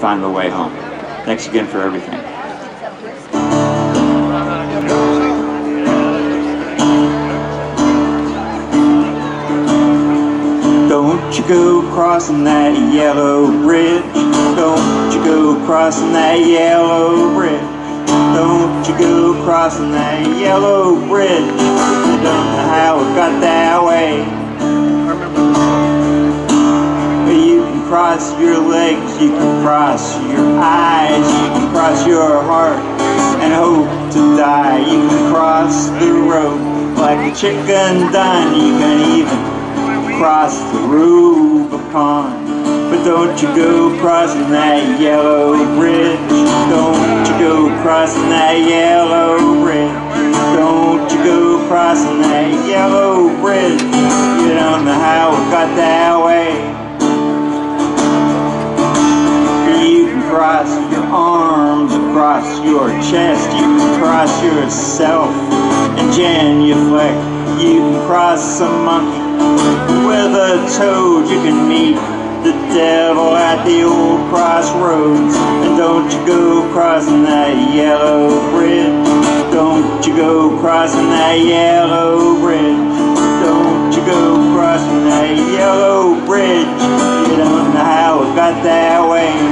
find the way home. Thanks again for everything. Don't you go crossing that yellow bridge. Don't you go crossing that yellow bridge. Don't you go crossing that yellow bridge. You don't know how it got that way. Cross your legs, you can cross your eyes, you can cross your heart and hope to die. You can cross the road like a chicken done. You can even cross the Rubicon. But don't you go crossing that yellow bridge. Don't you go crossing that yellow arms across your chest. You can cross yourself and genuflect. You can cross a monkey with a toad. You can meet the devil at the old crossroads. And don't you go crossing that yellow bridge. Don't you go crossing that yellow bridge. Don't you go crossing that yellow bridge. You don't know how it got that way.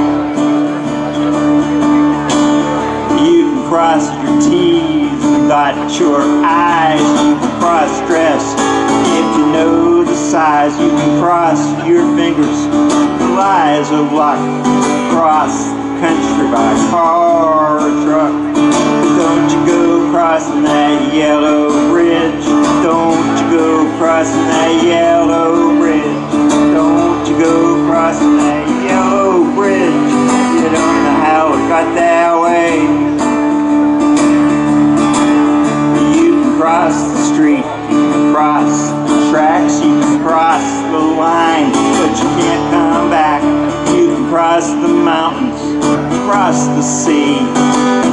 You can cross your T's and dot your I's. You can cross dress if you know the size. You can cross your fingers. The lies of luck. Cross the country by car or truck. Don't you go crossing that yellow bridge. Don't you go crossing that yellow bridge. Don't you go crossing that the tracks, you can cross the line, but you can't come back. You can cross the mountains, cross the sea,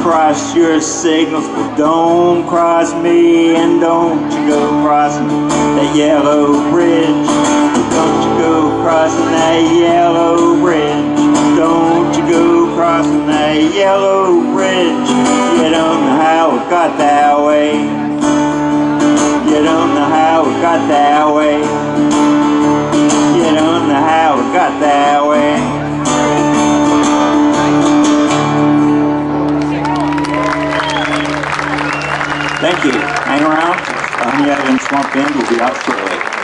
cross your signals, but don't cross me, and don't you go crossing that yellow bridge. Don't you go crossing that yellow bridge. Don't you go crossing that yellow bridge. You don't know how it got that way. Got that way. You don't know how it got that way. Thank you. Hang around. Honey Island Swamp Band will be out shortly.